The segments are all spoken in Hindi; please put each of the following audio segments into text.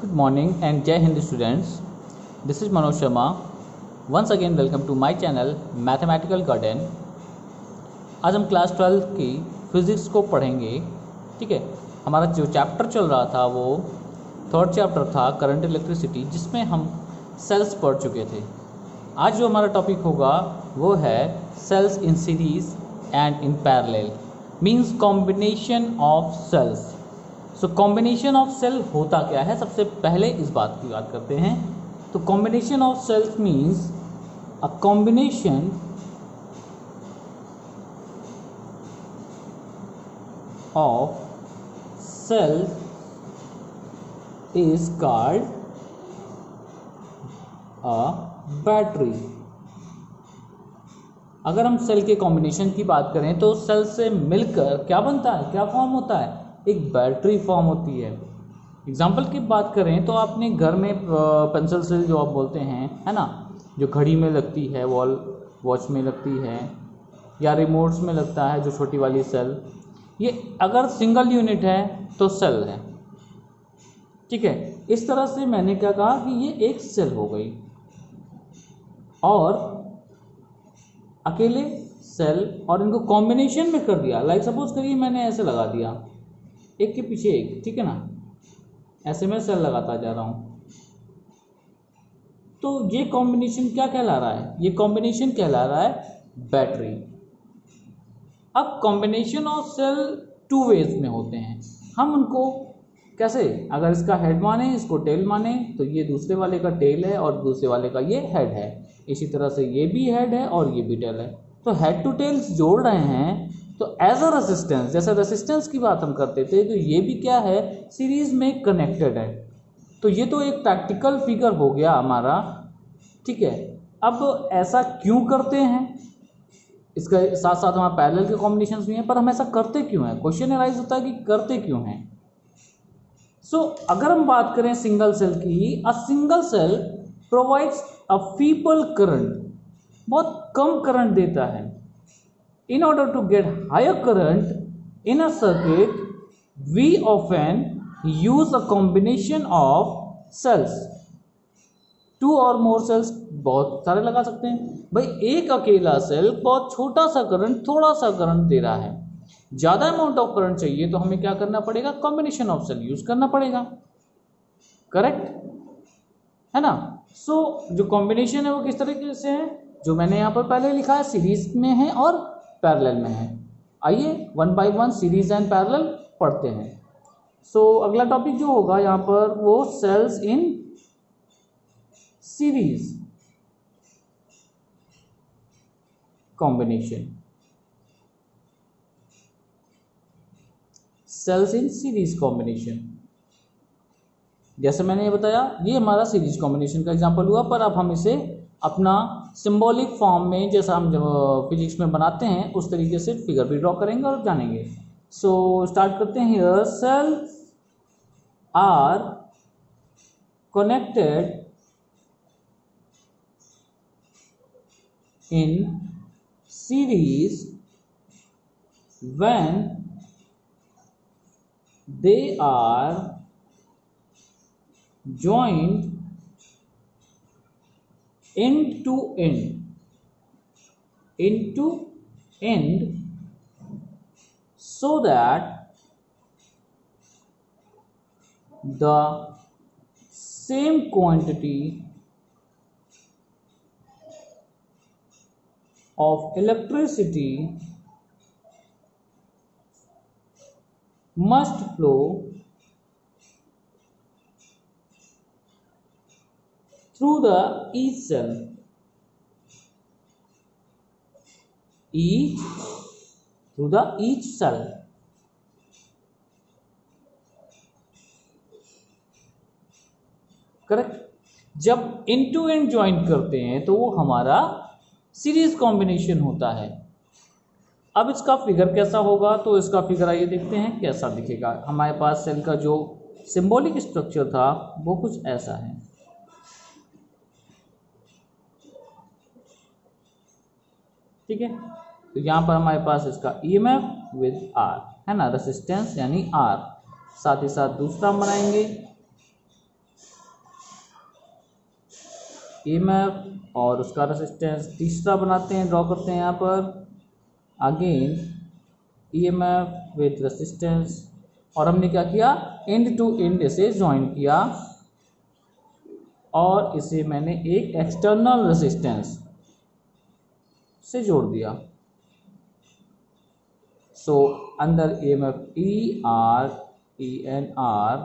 Good morning and Jai Hind students. This is Manoj Sharma. Once again, welcome to my channel, Mathematical Garden. आज हम क्लास ट्वेल्व की फिज़िक्स को पढ़ेंगे, ठीक है हमारा जो चैप्टर चल रहा था, वो थर्ड चैप्टर था करंट इलेक्ट्रिसिटी जिसमें हम सेल्स पढ़ चुके थे आज जो हमारा टॉपिक होगा, वो है cells in series and in parallel means combination of cells so combination of cell होता क्या है? सबसे पहले इस बात की बात करते हैं। तो combination of cells means a combination of cells is called a battery. अगर हम सेल के कॉम्बिनेशन की बात करें तो सेल से मिलकर क्या बनता है? क्या फॉर्म होता है? एक बैटरी फॉर्म होती है। एग्ज़ाम्पल की बात करें तो आपने घर में पेंसिल सेल जो आप बोलते हैं, है ना? जो घड़ी में लगती है वॉल वॉच में लगती है, या रिमोट्स में लगता है, जो छोटी वाली सेल ये अगर सिंगल यूनिट है तो सेल है। ठीक है? इस तरह से मैंने क्या कहा कि ये एक सेल हो गई। और अकेले सेल और इनको कॉम्बिनेशन में कर दिया। लाइक सपोज़ करिए मैंने ऐसे लगा दिया। एक के पीछे एक, ठीक है ना? ऐसे में सेल लगाता जा रहा हूँ। तो ये कॉम्बिनेशन क्या कहला रहा है? ये कॉम्बिनेशन कहला रहा है बैटरी अब combination of cell two ways में होते हैं। हम उनको कैसे? अगर इसका हेड माने, इसको टेल माने तो ये दूसरे वाले का टेल है और दूसरे वाले का ये हेड है। इसी तरह से ये भी हेड है और ये भी टेल है। तो हेड टू टेल्स जोड़ रहे हैं तो एज अ रेसिस्टेंस जैसे रेसिस्टेंस की बात हम करते थे तो ये भी क्या है? सीरीज़ में कनेक्टेड है। तो ये तो एक प्रैक्टिकल फिगर हो गया हमारा। ठीक है? अब ऐसा क्यों करते हैं? इसके साथ साथ हमारे पैरेलल के कॉम्बिनेशन भी हैं पर हम ऐसा करते क्यों हैं? क्वेश्चन एराइज होता है कि करते क्यों हैं? सो so, अगर हम बात करें सिंगल सेल की a single cell provides a feeble current बहुत कम करंट देता है। In order to get higher current in a circuit we often use a combination of cells two or more cells बहुत सारे लगा सकते हैं। भाई एक अकेला सेल बहुत छोटा सा करंट थोड़ा सा करंट दे रहा है। ज़्यादा अमाउंट ऑफ़ करंट चाहिए तो हमें क्या करना पड़ेगा? कॉम्बिनेशन ऑफ़ सेल यूज़ करना पड़ेगा। करेक्ट है ना? सो so, जो कॉम्बिनेशन है वो किस तरीके से है? जो मैंने यहाँ पर पहले लिखा है सीरीज़ में है और पैरेलल में है। आइए one by one series and parallel पढ़ते हैं। सो so, अगला टॉपिक जो होगा यहाँ पर वो cells in series combination cells in series combination जैसे मैंने ये बताया ये हमारा सीरीज़ कॉम्बिनेशन का एग्जांपल हुआ पर अब हम इसे अपना सिंबॉलिक फॉर्म में जैसा हम जब फिजिक्स में बनाते हैं उस तरीके से फिगर भी ड्रॉ करेंगे और जानेंगे। सो so, स्टार्ट करते हैं here cells are connected in series when they are joined end to end. End to end so that the same quantity of electricity must flow through the each cell each through the each cell. Correct जब इन टू एंड ज्वाइन करते हैं तो वो हमारा सीरीज़ कॉम्बिनेशन होता है। अब इसका फिगर कैसा होगा? तो इसका फिगर आइए देखते हैं, कैसा दिखेगा। हमारे पास सेल का जो सिंबॉलिक स्ट्रक्चर था, वो कुछ ऐसा है। ठीक है? तो यहाँ पर हमारे पास इसका E M F with R है ना? रेसिस्टेंस यानी आर साथ ही साथ दूसरा हम बनाएँगे। एम एफ़ और उसका रेसिस्टेंस तीसरा बनाते हैं ड्रॉ करते हैं यहाँ पर। Again E M F with resistance और हमने क्या किया? एंड टू एंड इसे ज्वाइन किया। और इसे मैंने एक एक्सटर्नल रेसिस्टेंस से जोड़ दिया। सो so, अंदर E M F E R E N R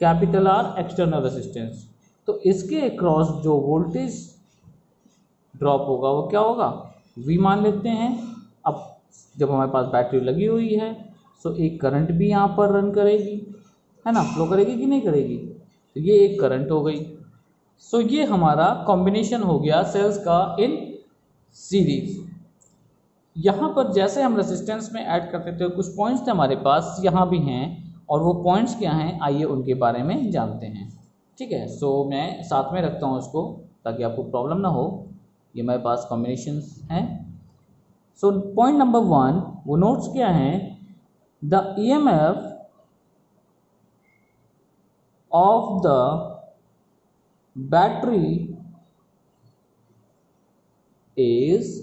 capital R external resistance तो इसके क्रॉस जो वोल्टेज ड्रॉप होगा वो क्या होगा? वी मान लेते हैं। अब जब हमारे पास बैटरी लगी हुई है सो एक करंट भी यहाँ पर रन करेगी। है ना? फ्लो करेगी कि नहीं करेगी? तो ये एक करंट हो गई। सो ये हमारा कॉम्बिनेशन हो गया सेल्स का इन सीरीज़ यहाँ पर जैसे हम रेसिस्टेंस में ऐड करते थे कुछ पॉइंट्स थे हमारे पास यहाँ भी हैं और वो पॉइंट्स क्या हैं आइए उनके बारे में जानते हैं। ठीक है सो so, मैं साथ में रखता हूँ उसको ताकि आपको प्रॉब्लम ना हो ये मेरे पास कॉम्बिनेशन हैं। सो पॉइंट नंबर वन वो नोट्स क्या हैं? The E M F of the battery is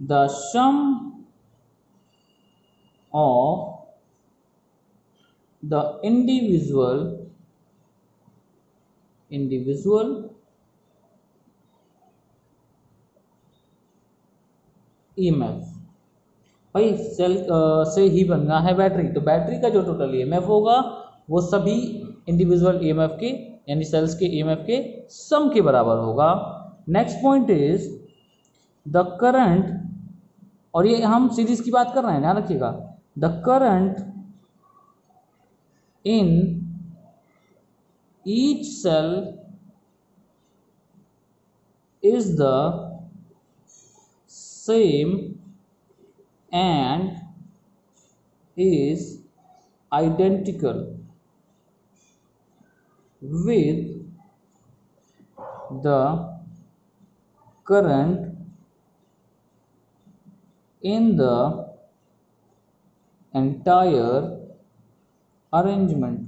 the sum of the individual individual EMF भाई सेल से ही बनना है बैटरी तो बैटरी का जो टोटल ईएमएफ होगा, वो सभी इंडिविजुअल ईएमएफ के, यानी सेल्स के ईएमएफ के सम के बराबर होगा। Next point is the current, और ये हम सीरीज़ की बात कर रहे हैं, ध्यान रखिएगा। The current in each cell is the same and is identical with the current in the entire arrangement.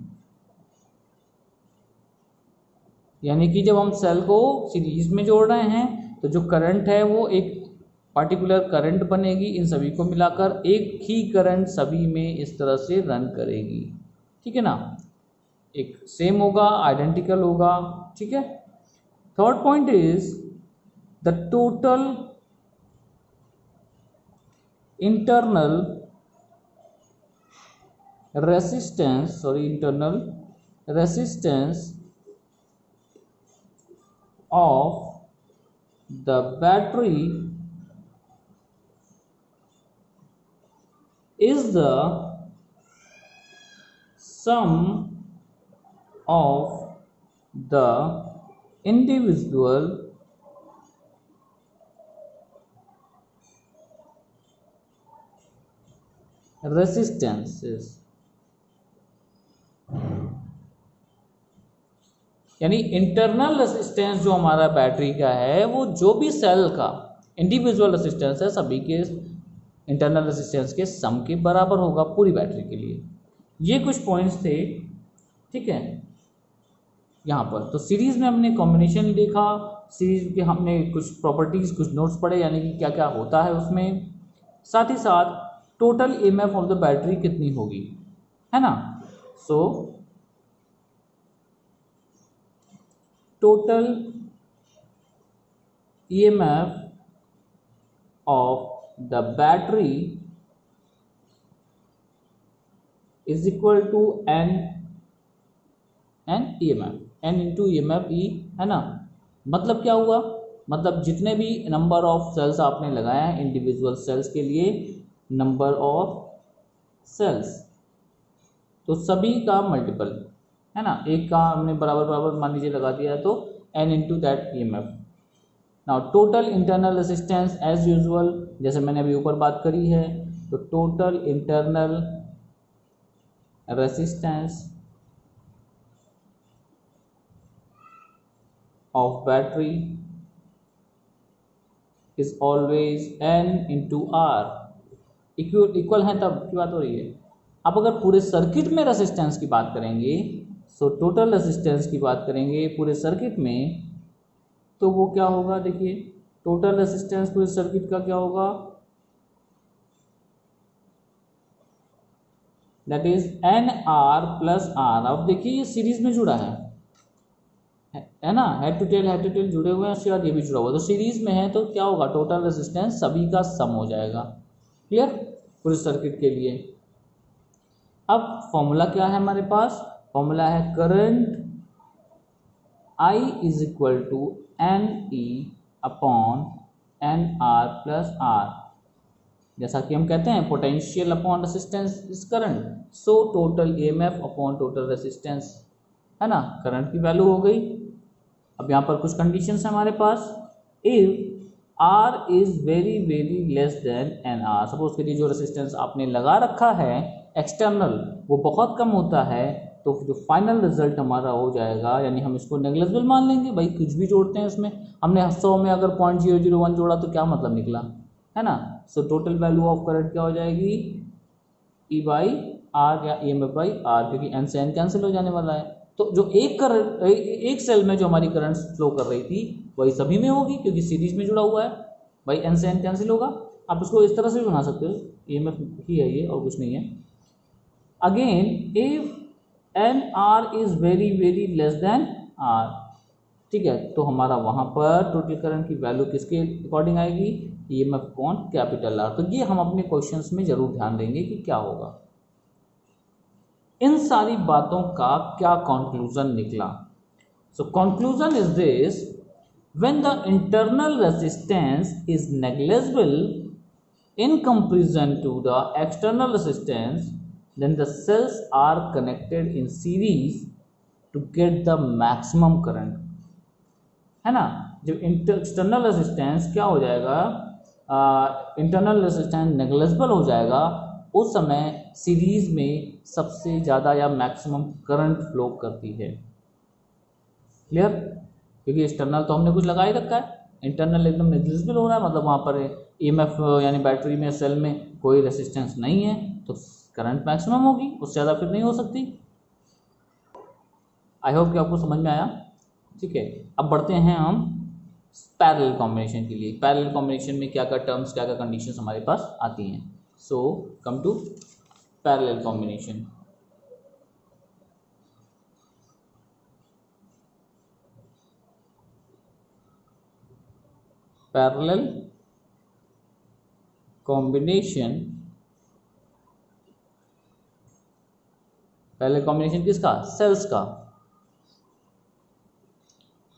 यानी कि जब हम सेल को सीरीज़ में जोड़ रहे हैं तो जो करंट है वो एक पार्टिकुलर करंट बनेगी। इन सभी को मिलाकर एक ही करंट सभी में इस तरह से रन करेगी। ठीक है ना? एक सेम होगा आइडेंटिकल होगा। ठीक है? Third point is the total internal resistance sorry internal resistance of the battery is the sum of the individual resistances. यानी इंटरनल रेसिस्टेंस जो हमारा बैटरी का है, वो जो भी सेल का इंडिविजुअल रेसिस्टेंस है, सभी के इंटरनल रेसिस्टेंस के सम के बराबर होगा पूरी बैटरी के लिए। ये कुछ पॉइंट्स थे, ठीक है? यहाँ पर। तो सीरीज़ में हमने कॉम्बिनेशन देखा। सीरीज़ के हमने कुछ प्रॉपर्टीज़ कुछ नोट्स पढ़े, यानी कि क्या क्या होता है उसमें। साथ ही साथ total E M F of the battery कितनी होगी? है ना? So total E M F of the battery is equal the battery is equal to n n emf n into emf e है ना? मतलब क्या हुआ? मतलब जितने भी नंबर ऑफ़ सेल्स आपने लगाया इंडिविजुअल सेल्स के लिए नंबर ऑफ़ सेल्स। तो सभी का मल्टीपल, है ना? एक का हमने बराबर बराबर मान लीजिए लगा दिया है तो N into that E M F now total internal resistance as usual जैसे मैंने अभी ऊपर बात करी है तो total internal resistance of battery is always N into R equal equal है, तब की बात हो रही है। अब अगर पूरे सर्किट में रेसिस्टेंस की बात करेंगे सो टोटल रेसिस्टेंस की बात करेंगे पूरे सर्किट में तो वो क्या होगा देखिए टोटल रेसिस्टेंस पूरे सर्किट का क्या होगा? That is N R plus R अब देखिए ये सीरीज़ में जुड़ा है। है ना? Head to tail head to tail जुड़े हुए हैं, उसके बाद ये भी जुड़ा हुआ तो सीरीज़ में है तो क्या होगा? टोटल रेजिस्टेंस सभी का सम हो जाएगा। क्लियर पूरे सर्किट के लिए। अब फॉर्मूला क्या है हमारे पास? फॉर्मूला है current I is equal to N E upon N R plus R जैसा कि हम कहते हैं potential upon resistance is current so total M F upon total resistance है ना? करंट की वैल्यू हो गई। अब यहाँ पर कुछ कंडीशंस है हमारे पास। If R is very very less than N R suppose करिए जो रेसिस्टेंस आपने लगा रखा है एक्सटर्नल वो बहुत कम होता है तो जो फाइनल रिज़ल्ट हमारा हो जाएगा, यानी हम इसको नेग्लेजिबल मान लेंगे। भाई, कुछ भी जोड़ते हैं इसमें। हमने सौ में अगर पॉइंट ज़ीरो ज़ीरो वन जोड़ा तो क्या मतलब निकला? है ना? So total value of current क्या हो जाएगी? ई बाई आर या E M F by R क्योंकि एन से एन कैंसिल हो जाने वाला है। तो जो एक कर, एक सेल में जो हमारी करंट फ्लो कर रही थी, वही सभी में होगी, क्योंकि सीरीज़ में जुड़ा हुआ है। भाई एन से एन कैंसिल होगा। आप इसको इस तरह से भी बना सकते हो। ई एम एफ़ ही है ये और कुछ नहीं है। Again if N R is very very less than R ठीक है तो हमारा वहाँ पर टोटल करंट की वैल्यू किसके अकॉर्डिंग आएगी? ई एम एफ़ कौन? कैपिटल आर तो ये हम अपने क्वेश्चंस में ज़रूर ध्यान देंगे कि क्या होगा। इन सारी बातों का क्या कॉन्क्लूज़न निकला? So conclusion is this when the internal resistance is negligible in comparison to the external resistance then the cells are connected in series to get the maximum current है ना? जब एक्सटर्नल रेजिस्टेंस क्या हो जाएगा? इंटरनल रेजिस्टेंस नेग्लेजिबल हो जाएगा, उस समय सीरीज़ में सबसे ज़्यादा या मैक्सिमम करंट फ्लो करती है। क्लियर क्योंकि एक्सटर्नल तो हमने कुछ लगा ही रखा है। इंटरनल एकदम नेग्लिजिबल हो रहा है मतलब वहाँ पर ईएमएफ यानी बैटरी में सेल में कोई रेसिस्टेंस नहीं है तो करंट मैक्सिमम होगी, उससे ज़्यादा फिर नहीं हो सकती। आई होप कि आपको समझ में आया। ठीक है, अब बढ़ते हैं हम पैरेलल कॉम्बिनेशन के लिए। पैरेलल कॉम्बिनेशन में क्या क्या टर्म्स क्या क्या कंडीशंस हमारे पास आती हैं। So come to parallel combination. Parallel combination. पहले कॉम्बिनेशन किसका? सेल्स का.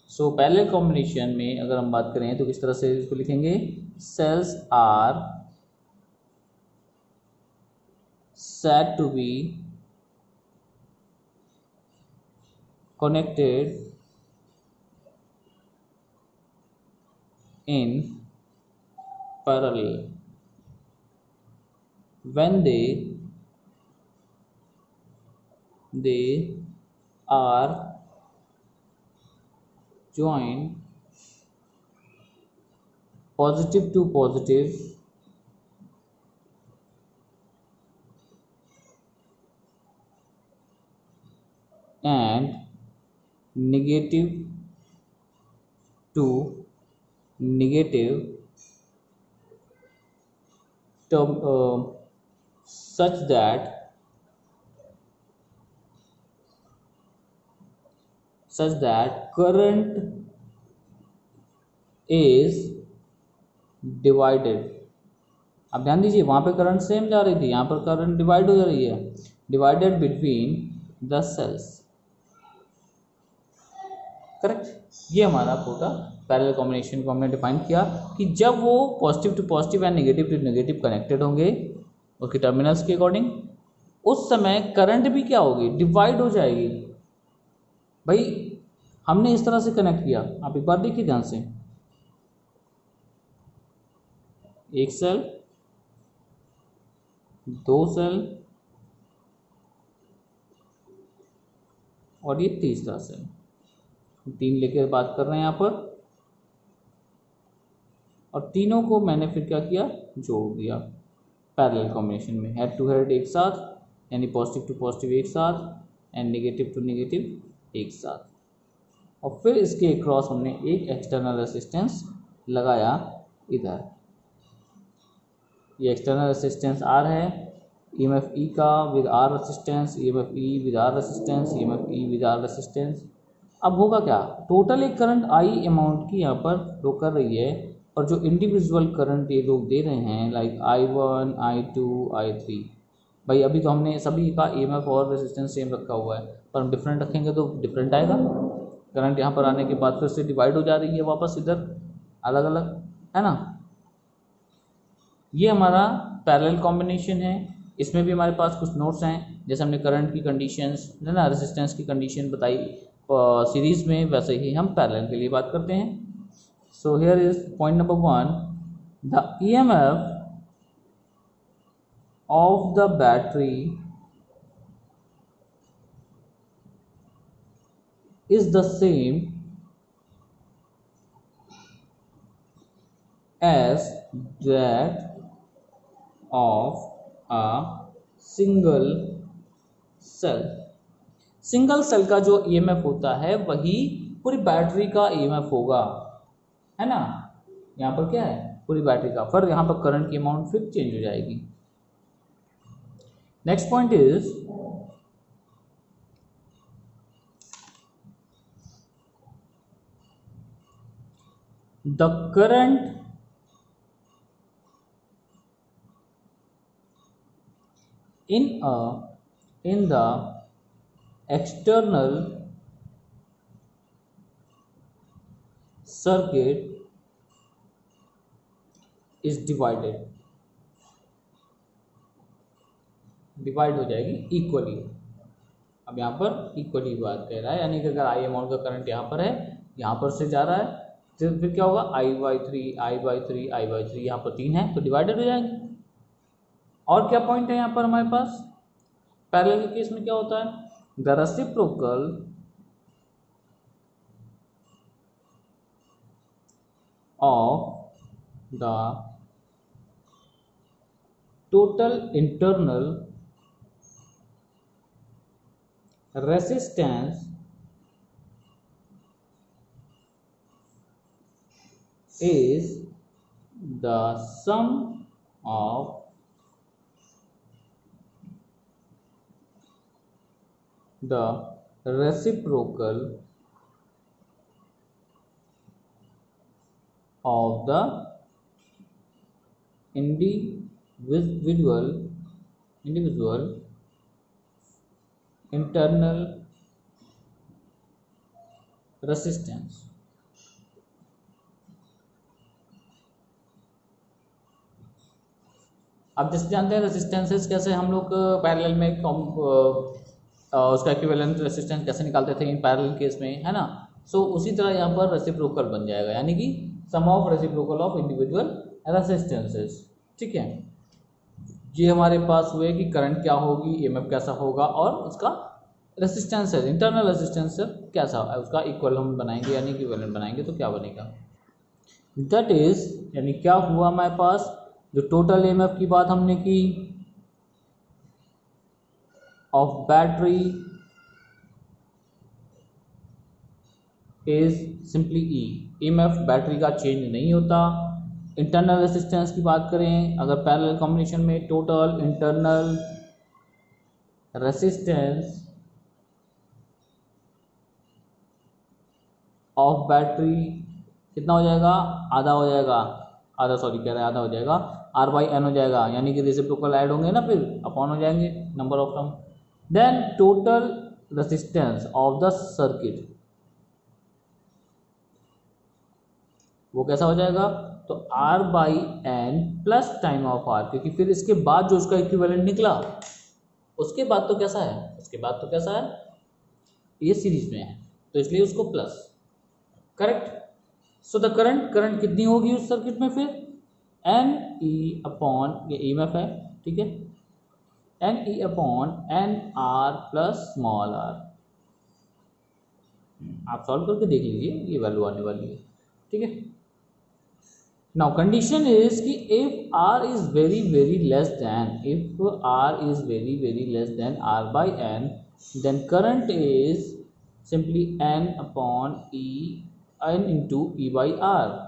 सो so, पहले कॉम्बिनेशन में अगर हम बात करें तो किस तरह से इसको लिखेंगे? Cells are said to be connected in parallel. When they they are joined positive to positive and negative to negative term such that such that current is divided आप ध्यान दीजिए, वहाँ पर करंट सेम जा रही थी, यहाँ पर करंट डिवाइड हो जा रही है। Divided between the cells correct ये हमारा पूरा पैरेलल कॉम्बिनेशन को हमने डिफाइन किया कि जब वो positive to positive and negative to negative connected होंगे उसके टर्मिनल्स के अकॉर्डिंग उस समय करंट भी क्या होगी? डिवाइड हो जाएगी। भाई, हमने इस तरह से कनेक्ट किया। आप एक बार देखिए ध्यान से। एक सेल दो सेल और ये तीसरा सेल तीन लेकर बात कर रहे हैं यहाँ पर। और तीनों को मैंने फिर क्या किया? जोड़ दिया। पैरेलल कॉम्बिनेशन में। हेड टू हेड एक साथ, यानी पॉजिटिव टू पॉजिटिव एक साथ एंड नेगेटिव टू नेगेटिव एक साथ। और फिर इसके क्रॉस हमने एक एक्सटर्नल रेसिस्टेंस लगाया इधर। ये एक्सटर्नल रेसिस्टेंस आर है। ई एम एफ़ ई का with R resistance E M F E with R resistance E M F E with R resistance अब होगा क्या? टोटल एक करंट आई अमाउंट की यहाँ पर फ्लो कर रही है और जो इंडिविजुअल करंट ये लोग दे रहे हैं like I one I two I three भाई, अभी तो हमने सभी का ई एम एफ़ और रेजिस्टेंस सेम रखा हुआ है, पर हम डिफरेंट रखेंगे तो डिफरेंट आएगा। करंट यहाँ पर आने के बाद फिर से डिवाइड हो जा रही है वापस इधर अलग अलग है ना? ये हमारा पैरेलल कॉम्बिनेशन है। इसमें भी हमारे पास कुछ नोट्स हैं, जैसे हमने करंट की कंडीशंस है ना रेजिस्टेंस की कंडीशन बताई। सीरीज़ में वैसे ही हम पैरेलल के लिए बात करते हैं। So here is point number one the E M F of the battery is the same as that of a single cell. Single cell का जो ईएमएफ e होता है, वही पूरी बैटरी का ईएमएफ e होगा। है ना? यहाँ पर क्या है? पूरी बैटरी का। फिर यहाँ पर करंट की अमाउंट फिर चेंज हो जाएगी। Next point is the current in a in the external circuit is divided. Divide हो जाएगी इक्वली अब यहाँ पर इक्वली बात कह रहा है, यानी कि अगर आई अमाउंट का करंट यहाँ पर है, यहाँ पर से जा रहा है तो फिर क्या होगा? I by three I by three I by three यहाँ पर तीन है तो डिवाइडेड हो जाएँगे। और क्या पॉइंट है यहाँ पर हमारे पास? पैरेलल के केस में क्या होता है? The reciprocal of the total internal resistance is the sum of the reciprocal of the individual individual internal resistance अब जैसे जानते हैं रेसिस्टेंसेस कैसे हम लोग पैरेलल में उसका इक्विवेलेंट रेसिस्टेंस कैसे निकालते थे इन पैरेलल केस में है ना? सो so, उसी तरह यहाँ पर रेसिप्रोकल बन जाएगा यानी कि sum of reciprocal of individual resistances ठीक है? ये हमारे पास हुए कि करंट क्या होगी ईएमएफ कैसा होगा और उसका रेसिस्टेंस है इंटरनल रेसिस्टेंस कैसा? है उसका इक्वल हम बनाएँगे यानी कि बनाएँगे तो क्या बनेगा? दैट इज़ यानी क्या हुआ हमारे पास? जो टोटल ईएमएफ की बात हमने की of battery is simply E. EMF battery का चेंज नहीं होता। इंटरनल रेसिस्टेंस की बात करें, अगर पैरेलल कॉम्बिनेशन में total internal resistance of battery कितना हो जाएगा? आधा हो जाएगा। आधा सॉरी कह रहे हैं आधा हो जाएगा। आर बाई एन हो जाएगा। यानी कि रेसिप्रोकल ऐड होंगे ना फिर? अपॉन हो जाएँगे। Number of term then total resistance of the circuit. वो कैसा हो जाएगा? तो R by N plus time of R, क्योंकि फिर इसके बाद जो उसका इक्विवेलेंट निकला, उसके बाद तो कैसा है? उसके बाद तो कैसा है? ये सीरीज़ में है तो इसलिए उसको plus correct so the current current कितनी होगी उस सर्किट में फिर? एन ई अपॉन ये ई एम एफ़ है, ठीक है? N E upon N R plus small R आप सॉल्व करके देख लीजिए, ये वैल्यू आने वाली है, ठीक है? नाउ कंडीशन इज़ कि if R is very very less than if R is very very less than R by N then current is simply N upon E N into E by R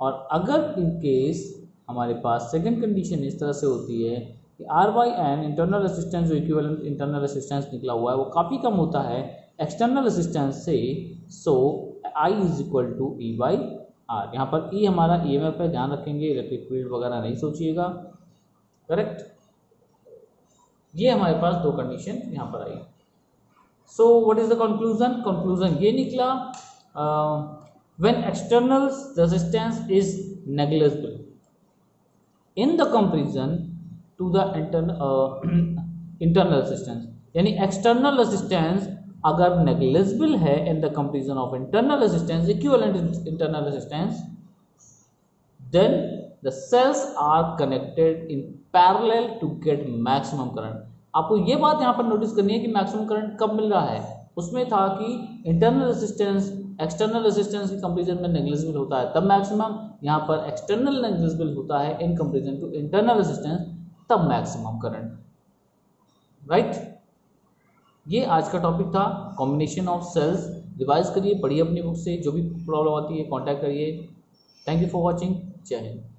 और अगर इन केस हमारे पास सेकंड कंडीशन इस तरह से होती है R by N internal resistance जो इक्विवेलेंट इंटरनल असिस्टेंस निकला हुआ है, वो काफ़ी कम होता है। एक्सटर्नल असिस्टेंस से so I is equal to E by R यहाँ पर ई e हमारा ई एम एफ़ है ध्यान रखेंगे इलेक्ट्रिक फ़ील्ड वगैरह नहीं सोचिएगा। करेक्ट ये हमारे पास दो कंडीशन यहाँ पर आई। So what is the conclusion conclusion ये निकला when external resistance is negligible in the comparison to the internal resistance यानी एक्सटर्नल असिस्टेंस अगर नेग्लेजिबल है in the comparison of internal resistance equivalent internal resistance then the cells are connected in parallel to get maximum current आपको ये बात यहाँ पर नोटिस करनी है कि मैक्सिमम करंट कब मिल रहा है? उसमें था कि इंटरनल असिस्टेंस एक्सटर्नल असिस्टेंस के कंपेरिजन में नेग्लिजिबल होता है। तब मैक्सिमम यहाँ पर एक्सटर्नल नेग्लिजिबल होता है in comparison to internal resistance तब मैक्सिमम करंट राइट ये आज का टॉपिक था कॉम्बिनेशन ऑफ़ सेल्स रिवाइज करिए, पढ़िए अपनी बुक से। जो भी प्रॉब्लम आती है कॉन्टैक्ट करिए। थैंक यू फॉर वॉचिंग जय हिंद।